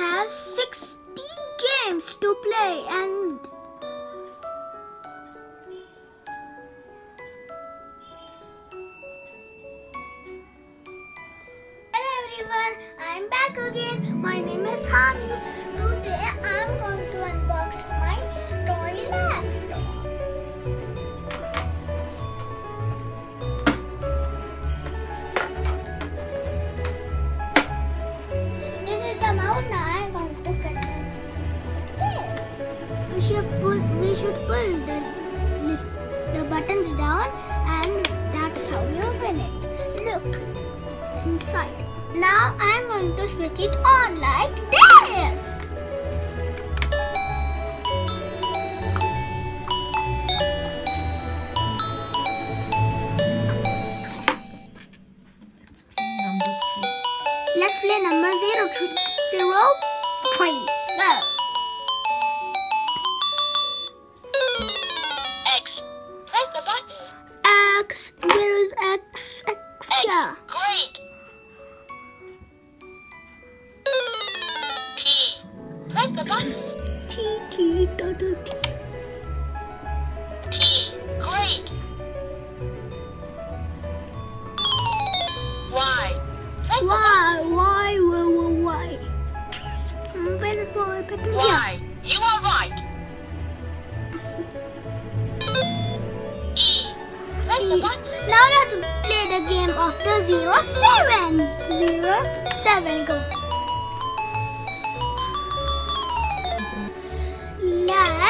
has 60 games to play and Hello everyone, I'm back again. My name is Hani. Look inside. Now I'm going to switch it on like this. Let's play number zero three zero three. T T da, da, T. T. Great. The Why? Why? Why? Why? Why? Hmm, Better go. Better button. yeah. Y. You are right. E. The. Now let's play the game after zero seven. Zero seven. Go.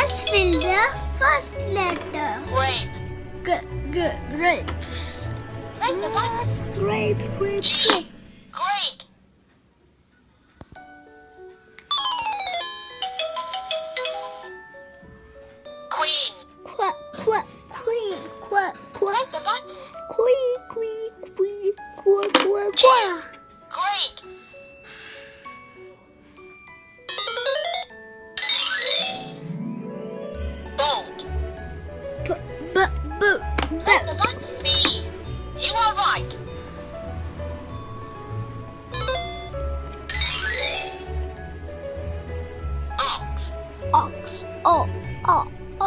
Let's fill the first letter. Great. G. G. Grapes. Press the button. Grapes. Grapes. Grapes. Great. Queen. Qua. Qua. Queen. Qua. Qua. Press the button. Queen. Queen. Queen. Qua. Qua. Qua.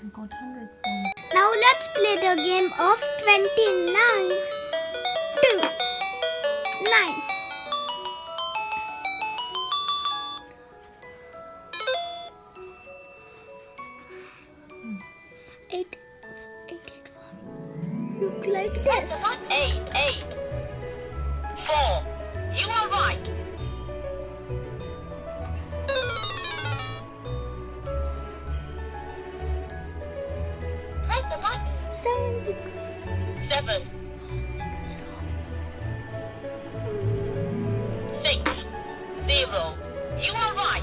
I got hundred points. Now let's play the game of 29. 2. 9. Hmm. Eight, eight, eight, one. Look like this. the button. Eight. Eight. Four. Seven, six. Zero. You are right.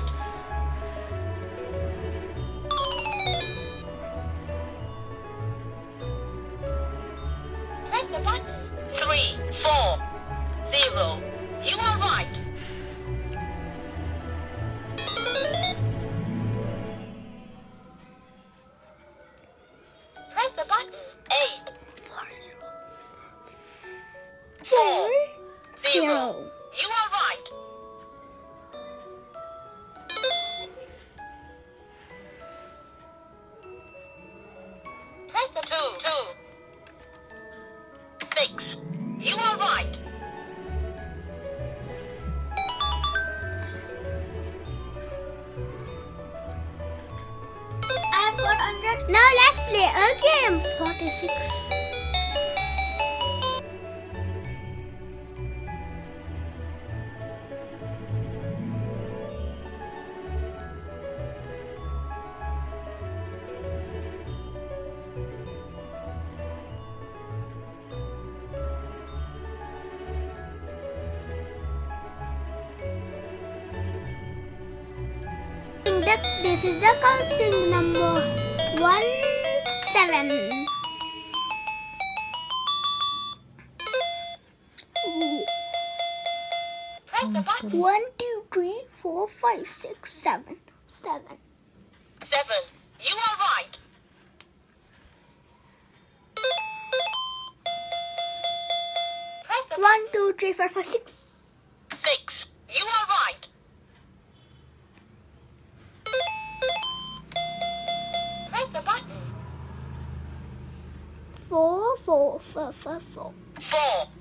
Now let's play a game. 46. the the this is the counting number one seven. Ooh. Press the button. One, two, three, four, five, six, seven, seven. Seven. You are right. One, two, three, four, five. Six. Four, four, four, four, four.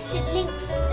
Siblings.